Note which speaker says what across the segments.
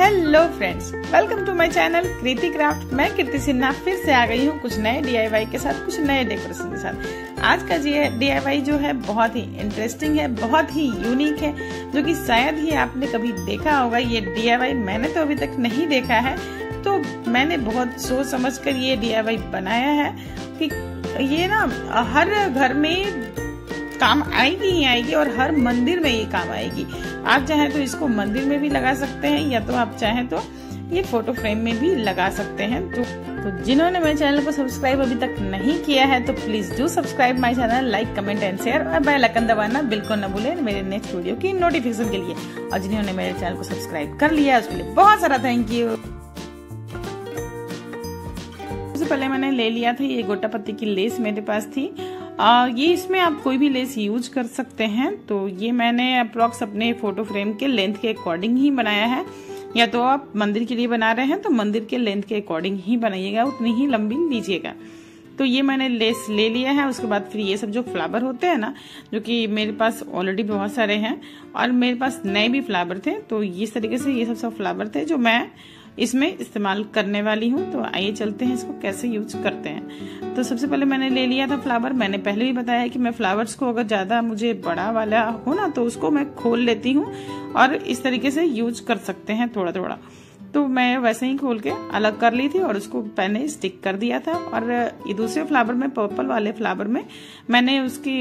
Speaker 1: Hello friends welcome to my channel Kriti craft मैं कृति सिन्हा फिर से आ गई हूँ कुछ नए डीआईवाई के साथ, कुछ नए डेकोरेशन के साथ। आज का जी डीआईवाई जो है बहुत ही इंटरेस्टिंग है, बहुत ही यूनिक है, जो कि शायद ही आपने कभी देखा होगा। ये डीआईवाई मैंने तो अभी तक नहीं देखा है। तो मैंने बहुत सोच समझ कर ये डीआईवाई बनाया है कि ये ना हर घर में काम आएगी ही आएगी और हर मंदिर में ये काम आएगी। आप चाहें तो इसको मंदिर में भी लगा सकते हैं या तो आप चाहें तो ये फ़ोटो फ्रेम में भी लगा सकते हैं। तो, तो जिन्होंने मेरे चैनल को सब्सक्राइब अभी तक नहीं किया है तो please do subscribe my channel like comment and share और बेल आइकन दबाना बिल्कुल न भूलें मेरे नेक्स्ट वीडियो की नोटिफिकेशन के लिए। और जिन्होंने मेरे चैनल को सब्सक्राइब कर लिया उसके लिए बहुत सारा थैंक यू सबसे पहले मैंने ले लिया था ये गोटा पत्ती की लेस मेरे पास थी। आ, ये इसमें आप कोई भी लेस यूज़ कर सकते हैं। तो ये मैंने अप्रॉक्स अपने फ़ोटो फ्रेम के लेंथ के अकॉर्डिंग ही बनाया है। या तो आप मंदिर के लिए बना रहे हैं तो मंदिर के लेंथ के अकॉर्डिंग ही बनाइएगा उतनी ही लंबी लीजिएगा। तो ये मैंने लेस ले लिया है, उसके बाद फिर ये सब जो फ्लावर होते हैं ना, जो कि मेरे पास ऑलरेडी बहुत सारे हैं, और मेरे पास नए भी फ्लावर थे तो इस तरीके से ये सब सब फ्लावर थे जो मैं इसमें इस्तेमाल करने वाली हूँ। तो आइए चलते हैं इसको कैसे यूज़ करते हैं। तो सबसे पहले मैंने ले लिया था फ्लावर। मैंने पहले भी बताया कि मैं फ्लावर्स को अगर ज़्यादा मुझे बड़ा वाला हो ना तो उसको मैं खोल लेती हूँ, और इस तरीके से यूज़ कर सकते हैं थोड़ा थोड़ा तो मैं वैसे ही खोल के अलग कर ली थी और उसको पहले स्टिक कर दिया था। और ये दूसरे फ्लावर में पर्पल वाले फ्लावर में, मैंने उसकी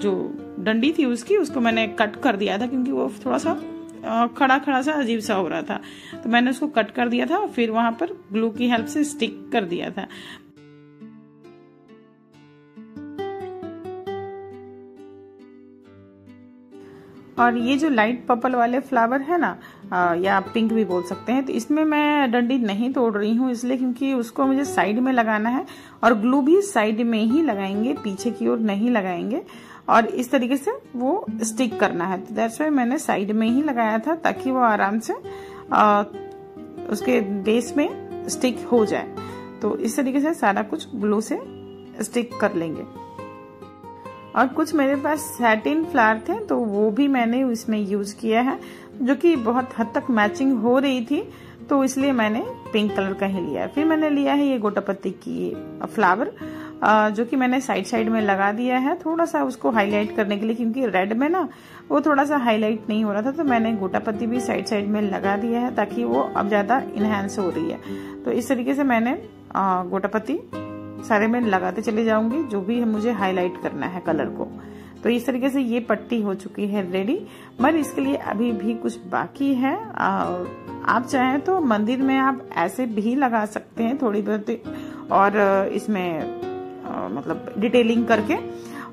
Speaker 1: जो डंडी थी उसकी, उसको मैंने कट कर दिया था क्योंकि वो थोड़ा सा खड़ा खड़ा सा अजीब सा हो रहा था। तो मैंने उसको कट कर दिया था और फिर वहाँ पर ग्लू की हेल्प से स्टिक कर दिया था। और ये जो लाइट पर्पल वाले फ्लावर है ना आ, या पिंक भी बोल सकते हैं तो इसमें मैं डंडी नहीं तोड़ रही हूँ इसलिए क्योंकि उसको मुझे साइड में लगाना है और ग्लू भी साइड में ही लगाएँगे पीछे की ओर नहीं लगाएँगे और इस तरीके से वो स्टिक करना है। तो दैट्स वाई मैंने साइड में ही लगाया था ताकि वो आराम से आ, उसके बेस में स्टिक हो जाए। तो इस तरीके से सारा कुछ ग्लू से स्टिक कर लेंगे। और कुछ मेरे पास सैटिन फ्लावर थे तो वो भी मैंने इसमें यूज़ किया है, जो कि बहुत हद तक मैचिंग हो रही थी तो इसलिए मैंने पिंक कलर का ही लिया है। फिर मैंने लिया है ये गोटापत्ती की फ्लावर जो कि मैंने साइड साइड में लगा दिया है। थोड़ा सा उसको हाईलाइट करने के लिए, क्योंकि रेड में ना, वो थोड़ा सा हाईलाइट नहीं हो रहा था तो मैंने गोटा पत्ती भी साइड साइड में लगा दिया है, ताकि वो अब ज़्यादा इनहेंस हो रही है। तो इस तरीके से मैंने गोटा पत्ती सारे में लगाते चले जाऊँगी, जो भी मुझे हाईलाइट करना है कलर को। तो इस तरीके से ये पट्टी हो चुकी है रेडी मगर इसके लिए अभी भी कुछ बाकी है। आप चाहें तो मंदिर में आप ऐसे भी लगा सकते हैं थोड़ी बहुत, और इसमें मतलब डिटेलिंग करके।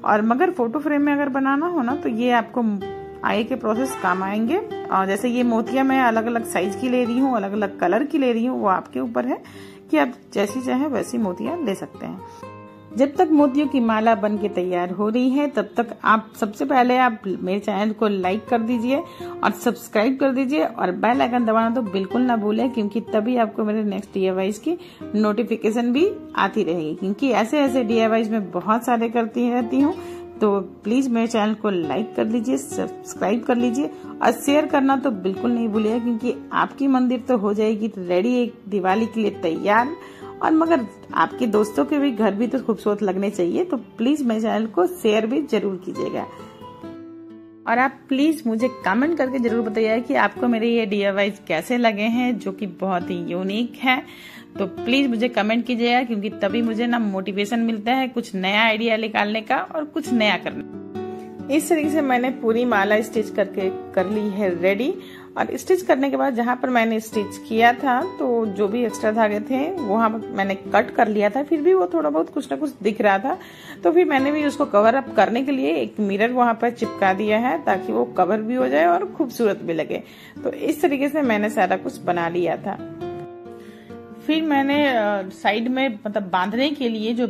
Speaker 1: और मगर फ़ोटो फ्रेम में अगर बनाना हो ना तो ये आपको आगे के प्रोसेस काम आएँगे। जैसे ये मोतिया मैं अलग अलग साइज़ की ले रही हूँ अलग अलग कलर की ले रही हूँ, वो आपके ऊपर है। कि आप जैसी चाहे वैसी मोतियाँ ले सकते हैं। जब तक मोतियों की माला बन के तैयार हो रही है, तब तक आप सबसे पहले आप मेरे चैनल को लाइक कर दीजिए और सब्सक्राइब कर दीजिए और बेल आइकन दबाना तो बिल्कुल ना भूलें, क्योंकि तभी आपको मेरे नेक्स्ट डी की नोटिफिकेशन भी आती रहेगी, क्योंकि ऐसे ऐसे डी में बहुत सारे करती रहती हूँ। तो प्लीज़ मेरे चैनल को लाइक कर लीजिए, सब्सक्राइब कर लीजिए और शेयर करना तो बिल्कुल नहीं भूलिएगा, क्योंकि आपकी मंदिर तो हो जाएगी तो रेडी, एक दिवाली के लिए तैयार। और मगर आपके दोस्तों के भी घर भी तो खूबसूरत लगने चाहिए तो प्लीज़ मेरे चैनल को शेयर भी ज़रूर कीजिएगा। और आप प्लीज़ मुझे कमेंट करके ज़रूर बताइए कि आपको मेरे ये डी कैसे लगे हैं, जो कि बहुत ही यूनिक है। तो प्लीज़ मुझे कमेंट कीजिएगा क्योंकि तभी मुझे ना मोटिवेशन मिलता है कुछ नया आइडिया निकालने का और कुछ नया करने इस तरीके से मैंने पूरी माला स्टिच करके कर ली है रेडी और स्टिच करने के बाद जहाँ पर मैंने स्टिच किया था तो जो भी एक्स्ट्रा धागे थे, वहाँ मैंने कट कर लिया था। फिर भी वो थोड़ा बहुत कुछ ना कुछ दिख रहा था। तो फिर मैंने भी उसको कवर अप करने के लिए एक मिरर वहाँ पर चिपका दिया है, ताकि वो कवर भी हो जाए और खूबसूरत भी लगे। तो इस तरीके से मैंने सारा कुछ बना लिया था। फिर मैंने साइड में मतलब बांधने के लिए जो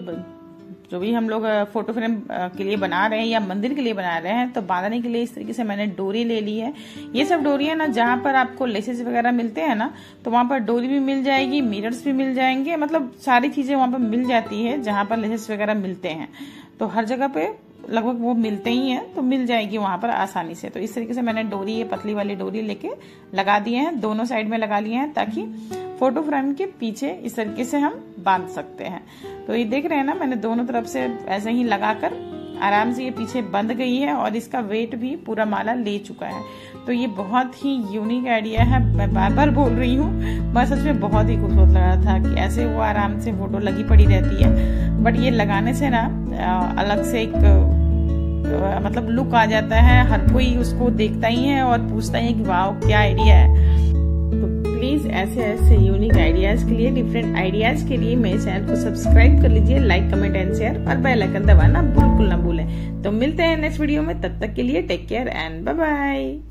Speaker 1: जो भी हम लोग फ़ोटो फ्रेम के लिए बना रहे हैं या मंदिर के लिए बना रहे हैं तो बांधने के लिए इस तरीके से मैंने डोरी ले ली है। ये सब डोरियाँ ना, जहाँ पर आपको लेसेस वगैरह मिलते हैं ना तो वहाँ पर डोरी भी मिल जाएगी, मिरर्स भी मिल जाएँगे मतलब सारी चीज़ें वहाँ पर मिल जाती है, जहाँ पर लेसेस वगैरह मिलते हैं। तो हर जगह पे लगभग वो मिलते ही हैं तो मिल जाएगी वहाँ पर आसानी से। तो इस तरीके से मैंने डोरी, ये पतली वाली डोरी लेके लगा दिए हैं, दोनों साइड में लगा लिए हैं, ताकि फ़ोटो फ्रेम के पीछे इस तरीके से हम बाँध सकते हैं। तो ये देख रहे हैं ना, मैंने दोनों तरफ़ से ऐसे ही लगाकर आराम से ये पीछे बंद गई है और इसका वेट भी पूरा माला ले चुका है। तो ये बहुत ही यूनिक आइडिया है। मैं बार बार बोल रही हूँ मैं सच में बहुत ही खूबसूरत लग रहा था कि ऐसे वो आराम से फ़ोटो लगी पड़ी रहती है। बट ये लगाने से ना अलग से एक मतलब लुक आ जाता है। हर कोई उसको देखता ही है और पूछता ही है कि वाह क्या आइडिया है? प्लीज़ ऐसे ऐसे यूनिक आइडियाज़ के लिए डिफरेंट आइडियाज़ के लिए मेरे चैनल को सब्सक्राइब कर लीजिए लाइक कमेंट एंड शेयर और बेल आइकन दबाना बिल्कुल ना भूलें। तो मिलते हैं नेक्स्ट वीडियो में, तब तक के लिए take care and bye bye